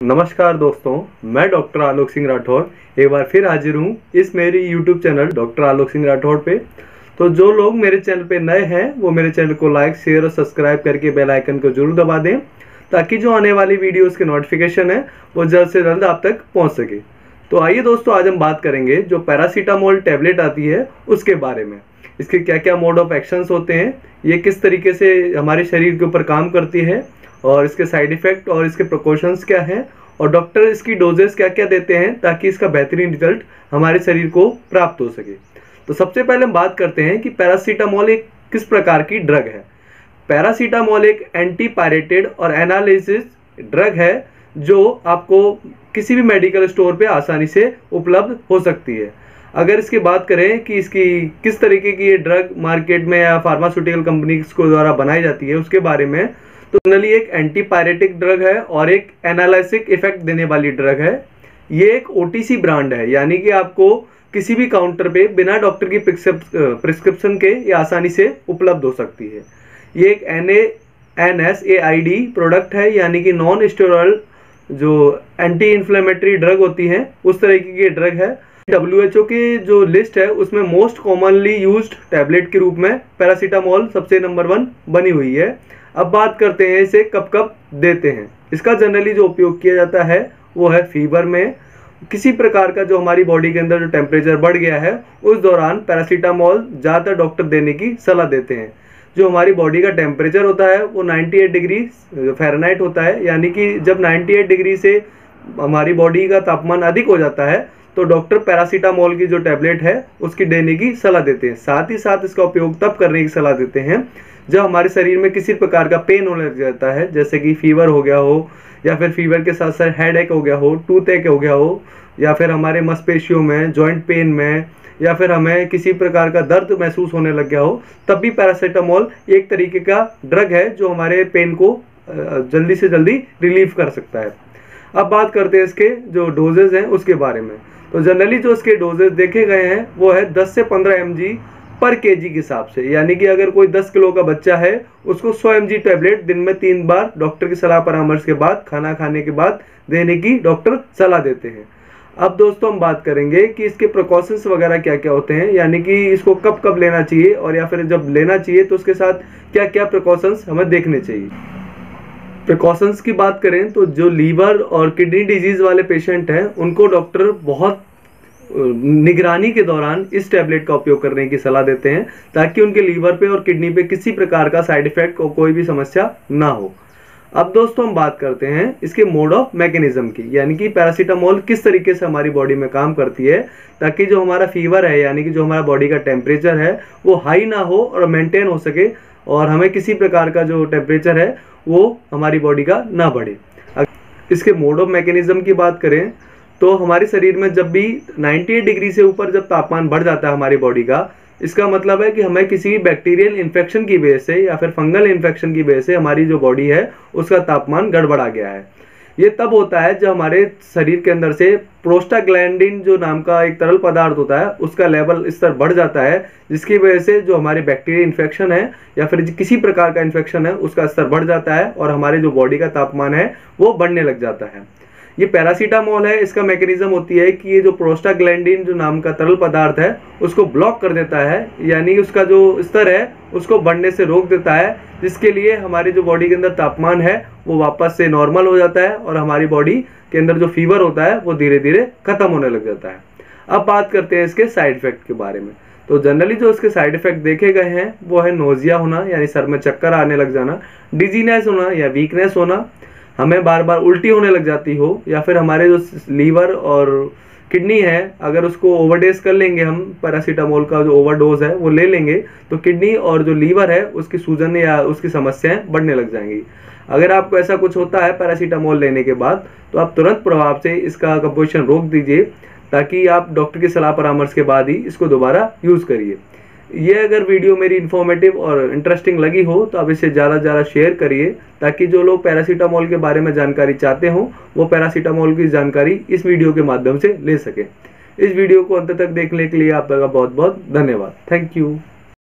नमस्कार दोस्तों, मैं डॉक्टर आलोक सिंह राठौर, एक बार फिर हाजिर हूँ इस मेरी YouTube channel doctor Alok Singh Rathore पे। तो जो लोग मेरे चैनल पे नए हैं, वो मेरे चैनल को लाइक, शेयर और सब्सक्राइब करके बेल आइकन को ज़रूर दबा दें, ताकि जो आने वाली वीडियोस के नोटिफिकेशन है, वो जल्द से जल्द आप तक पहुँच सके। तो आइए दोस्तों, आज हम बात करेंगे जो पैरासीटामोल टैबलेट आती है, उसके बारे में। इसके क्या क्या मोड ऑफ़ एक्शंस होते हैं, ये किस तरीके से हमारे शरीर के ऊपर काम करती है और इसके साइड इफ़ेक्ट और इसके प्रिकॉशंस क्या हैं? और डॉक्टर इसकी डोजेस क्या क्या देते हैं ताकि इसका बेहतरीन रिज़ल्ट हमारे शरीर को प्राप्त हो सके? तो सबसे पहले हम बात करते हैं कि पैरासीटामोल एक किस प्रकार की ड्रग है? पैरासीटामोल एक एंटी पायरेटेड और एनालिसिस ड्रग है, जो आपको किसी भी मेडिकल स्टोर पे आसानी से उपलब्ध हो सकती है। अगर इसकी बात करें कि इसकी किस तरीके की ये ड्रग मार्केट में या फार्मास्यूटिकल कंपनीज़ को द्वारा बनाई जाती है, उसके बारे में तो जनरली एक एंटीपायरेटिक ड्रग है और एक एनालिसिक इफ़ेक्ट देने वाली ड्रग है। ये एक ओटीसी ब्रांड है, यानी कि आपको किसी भी काउंटर पे बिना डॉक्टर की प्रिस्क्रिप्शन के ये आसानी से उपलब्ध हो सकती है। ये एक N A N S A I D product है, यानी कि नॉन स्टेरॉल जो एंटी इन्फ्लेमेटरी ड्रग होती है, उस तरीके की ड्रग है। डब्ल्यू एच ओ की जो लिस्ट है, उसमें मोस्ट कॉमनली यूज़ टैबलेट के रूप में पैरासीटामोल सबसे नंबर वन बनी हुई है। अब बात करते हैं इसे कब कब देते हैं। इसका जनरली जो उपयोग किया जाता है, वो है फीवर में। किसी प्रकार का जो हमारी बॉडी के अंदर जो टेम्परेचर बढ़ गया है, उस दौरान पैरासीटामोल ज़्यादातर डॉक्टर देने की सलाह देते हैं। जो हमारी बॉडी का टेम्परेचर होता है, वो 98 डिग्री फेरनाइट होता है, यानी कि जब 98 डिग्री से हमारी बॉडी का तापमान अधिक हो जाता है तो डॉक्टर पैरासीटामोल की जो टैबलेट है, उसकी देने की सलाह देते हैं। साथ ही साथ इसका उपयोग तब करने की सलाह देते हैं जब हमारे शरीर में किसी प्रकार का पेन होने लग जाता है, जैसे कि फीवर हो गया हो, या फिर फीवर के साथ साथ हेड हो गया हो टूथ एक हो गया हो, या फिर हमारे मस्पेशियों में जॉइंट पेन में, या फिर हमें किसी प्रकार का दर्द महसूस होने लग गया हो, तब भी पैरासीटामोल एक तरीके का ड्रग है जो हमारे पेन को जल्दी से जल्दी रिलीव कर सकता है। अब बात करते हैं इसके जो डोजेज हैं, उसके बारे में। तो जनरली जो इसके डोजेज देखे गए हैं, वो है 10 से 15 एम पर केजी के हिसाब से। यानी कि अगर कोई 10 किलो का बच्चा है, उसको 100 एम टैबलेट दिन में तीन बार डॉक्टर की सलाह परामर्श के बाद, खाना खाने के बाद देने की डॉक्टर सलाह देते हैं। अब दोस्तों हम बात करेंगे कि इसके प्रिकॉशंस वगैरह क्या क्या होते हैं, यानी कि इसको कब कब लेना चाहिए और या फिर जब लेना चाहिए तो उसके साथ क्या क्या प्रिकॉशंस हमें देखने चाहिए। प्रिकॉशंस की बात करें तो जो लीवर और किडनी डिज़ीज़ वाले पेशेंट हैं, उनको डॉक्टर बहुत निगरानी के दौरान इस टैबलेट का उपयोग करने की सलाह देते हैं ताकि उनके लीवर पे और किडनी पे किसी प्रकार का साइड इफ़ेक्ट और कोई भी समस्या ना हो। अब दोस्तों हम बात करते हैं इसके मोड ऑफ़ मैकेनिज्म की, यानी कि पैरासीटामोल किस तरीके से हमारी बॉडी में काम करती है ताकि जो हमारा फीवर है, यानी कि जो हमारा बॉडी का टेम्परेचर है, वो हाई ना हो और मेंटेन हो सके और हमें किसी प्रकार का जो टेम्परेचर है, वो हमारी बॉडी का ना बढ़े। इसके मोड ऑफ़ मैकेनिज्म की बात करें तो हमारे शरीर में जब भी 98 डिग्री से ऊपर जब तापमान बढ़ जाता है हमारी बॉडी का, इसका मतलब है कि हमें किसी भी बैक्टीरियल इन्फेक्शन की वजह से या फिर फंगल इन्फेक्शन की वजह से हमारी जो बॉडी है, उसका तापमान गड़बड़ा गया है। ये तब होता है जब हमारे शरीर के अंदर से प्रोस्टाग्लैंडिन जो नाम का एक तरल पदार्थ होता है, उसका लेवल स्तर बढ़ जाता है, जिसकी वजह से जो हमारे बैक्टीरिया इन्फेक्शन है या फिर किसी प्रकार का इन्फेक्शन है, उसका स्तर बढ़ जाता है और हमारे जो बॉडी का तापमान है, वो बढ़ने लग जाता है। ये पैरासीटामोल है, इसका मैकेनिज्म होती है कि ये जो प्रोस्टाग्लैंडिन जो नाम का तरल पदार्थ है, उसको ब्लॉक कर देता है, यानी उसका जो स्तर है, उसको बढ़ने से रोक देता है, जिसके लिए हमारी जो बॉडी के अंदर तापमान है, वो वापस से नॉर्मल हो जाता है और हमारी बॉडी के अंदर जो फीवर होता है, वो धीरे धीरे खत्म होने लग जाता है। अब बात करते हैं इसके साइड इफ़ेक्ट के बारे में। तो जनरली जो इसके साइड इफ़ेक्ट देखे गए हैं, वो है नोजिया होना, यानी सर में चक्कर आने लग जाना डिजीनेस होना या वीकनेस होना हमें बार बार उल्टी होने लग जाती हो, या फिर हमारे जो लीवर और किडनी है, अगर उसको ओवरडेज कर लेंगे हम, पैरासीटामोल का जो ओवरडोज है, वो ले लेंगे तो किडनी और जो लीवर है, उसकी सूजन या उसकी समस्याएँ बढ़ने लग जाएँगी। अगर आपको ऐसा कुछ होता है पैरासीटामोल लेने के बाद तो आप तुरंत प्रभाव से इसका कंपोजिशन रोक दीजिए, ताकि आप डॉक्टर की सलाह परामर्श के बाद ही इसको दोबारा यूज़ करिए। ये अगर वीडियो मेरी इन्फॉर्मेटिव और इंटरेस्टिंग लगी हो तो आप इसे ज़्यादा से ज़्यादा शेयर करिए, ताकि जो लोग पैरासीटामोल के बारे में जानकारी चाहते हों, वो पैरासीटामोल की जानकारी इस वीडियो के माध्यम से ले सकें। इस वीडियो को अंत तक देखने के लिए आपका बहुत बहुत धन्यवाद। Thank you